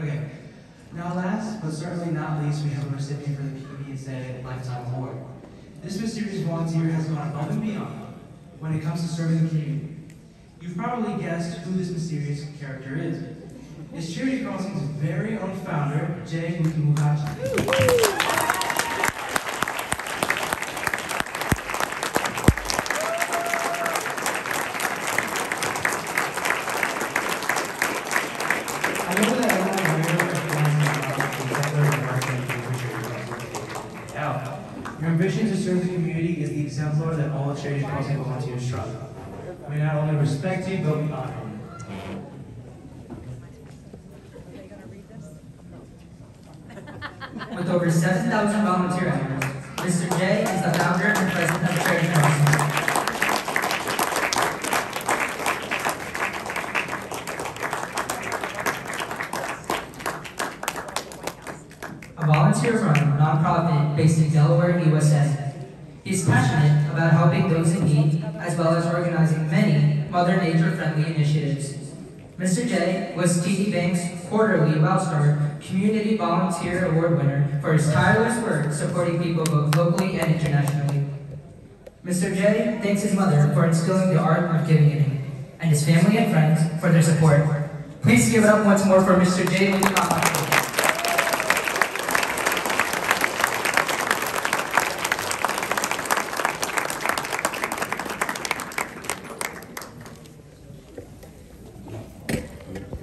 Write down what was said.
Okay. Now last, but certainly not least, we have a recipient for the PVSA Lifetime Award. This mysterious volunteer has gone above and beyond when it comes to serving the community. You've probably guessed who this mysterious character is. It's Charity Crossing's very own founder, Jay Muthukamatchi. I know that Your ambition to serve the community is the exemplar that all Charity Crossing volunteers strive. We not only respect you, but we honor you. With over 7,000 volunteer hours, Mr. Jay is the founder and president of Charity Crossing. A volunteer-run nonprofit based in Delaware, USA. He is passionate about helping those in need, as well as organizing many Mother Nature-friendly initiatives. Mr. Jay was TD Bank's quarterly Wow Star Community Volunteer Award winner for his tireless work supporting people both locally and internationally. Mr. Jay thanks his mother for instilling the art of giving in him, and his family and friends for their support. Please give it up once more for Mr. Jay.